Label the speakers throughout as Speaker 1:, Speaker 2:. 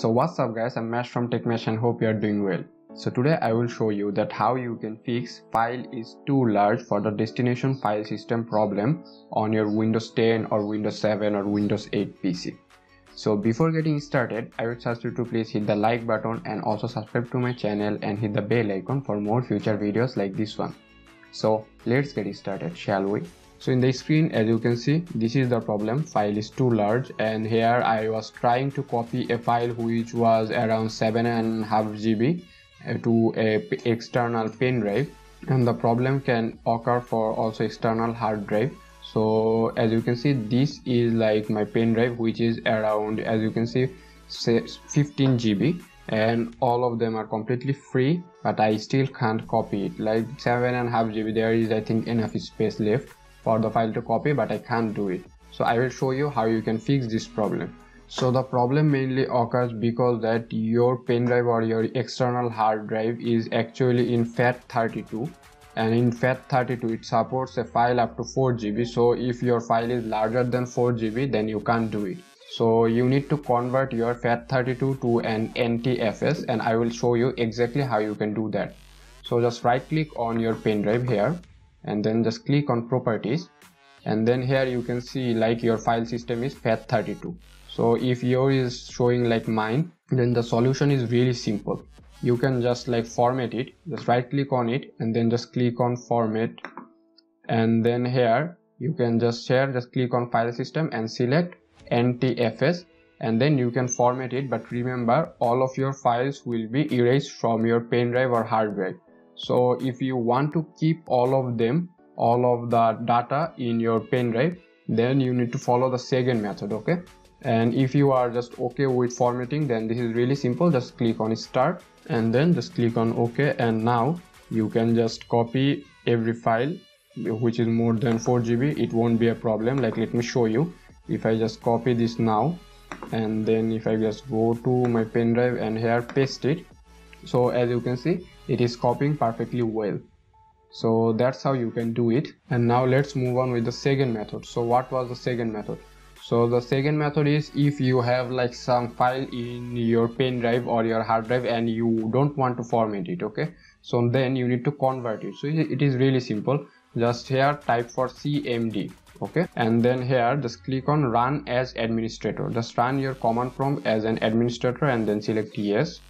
Speaker 1: So what's up guys, I'm Mash from Tech Mash and hope you are doing well. So today I will show you that how you can fix file is too large for the destination file system problem on your Windows 10 or Windows 7 or Windows 8 PC. So before getting started, I would suggest you to please hit the like button and also subscribe to my channel and hit the bell icon for more future videos like this one. So let's get started, shall we? So in the screen as you can see this is the problem. File is too large and here i was trying to copy a file which was around seven and a half gb uh, to a external pen drive. And the problem can occur for also external hard drive. So as you can see this is like my pen drive which is around as you can see 15 gb and all of them are completely free but i still can't copy it. Like seven and a half gb there is i think enough space left for the file to copy but I can't do it. So I will show you how you can fix this problem. So the problem mainly occurs because that your pen drive or your external hard drive is actually in FAT32 and in FAT32 it supports a file up to 4 GB so if your file is larger than 4 GB then you can't do it. So you need to convert your FAT32 to an NTFS and I will show you exactly how you can do that. So just right click on your pen drive here and then just click on properties. And then here you can see like your file system is FAT32 so if yours is showing like mine then the solution is really simple. You can just like format it. Just right click on it and then just click on format. And then here you can just share just click on file system and select ntfs and then you can format it but remember all of your files will be erased from your pen drive or hard drive so if you want to keep all of them all of the data in your pen drive then you need to follow the second method okay? And if you are just okay with formatting then this is really simple. Just click on start and then just click on ok and now you can just copy every file which is more than 4 GB it won't be a problem. Like let me show you. If I just copy this now and then if I just go to my pen drive and here paste it. So as you can see it is copying perfectly well. So that's how you can do it. And now let's move on with the second method. So what was the second method? So the second method is if you have like some file in your pen drive or your hard drive and you don't want to format it okay? So then you need to convert it. So it is really simple. Just here type for cmd okay? And then here just click on run as administrator. Just run your command prompt as an administrator and then select yes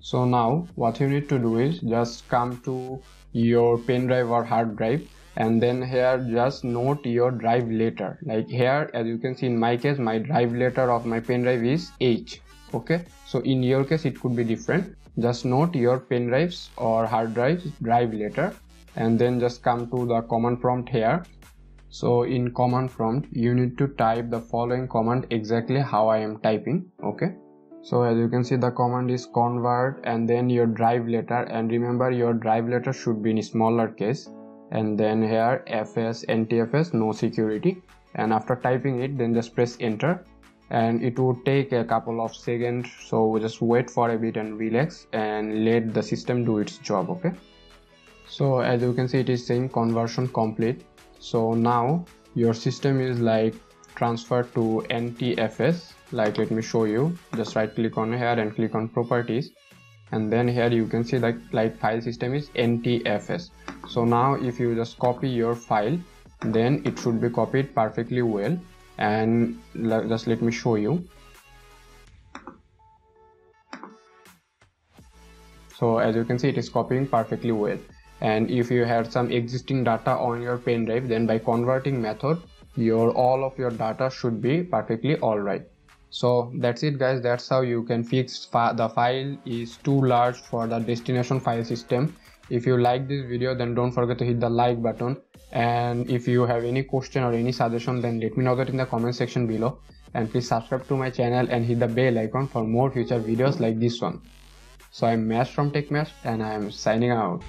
Speaker 1: so now what you need to do is just come to your pen drive or hard drive and then here just note your drive letter. Like here as you can see in my case my drive letter of my pen drive is h okay? So in your case it could be different. Just note your pen drives or hard drives drive letter and then just come to the command prompt here. So in command prompt you need to type the following command exactly how i am typing okay so as you can see the command is convert and then your drive letter. And remember your drive letter should be in smaller case. And then here fs ntfs no security. And after typing it then just press enter. And it would take a couple of seconds. So just wait for a bit and relax and let the system do its job okay? So as you can see it is saying conversion complete. So now your system is like transferred to ntfs like let me show you. Just right click on here and click on properties. And then here you can see like like file system is ntfs so now if you just copy your file then it should be copied perfectly well. And just let me show you. So as you can see it is copying perfectly well. And if you had some existing data on your pen drive then by converting method your all of your data should be perfectly all right. So that's it guys. That's how you can fix fi the file is too large for the destination file system. If you like this video then don't forget to hit the like button. And if you have any question or any suggestion then let me know that in the comment section below. And please subscribe to my channel and hit the bell icon for more future videos like this one. So i'm Mash from Tech Mash and i'm signing out